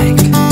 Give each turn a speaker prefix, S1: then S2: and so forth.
S1: like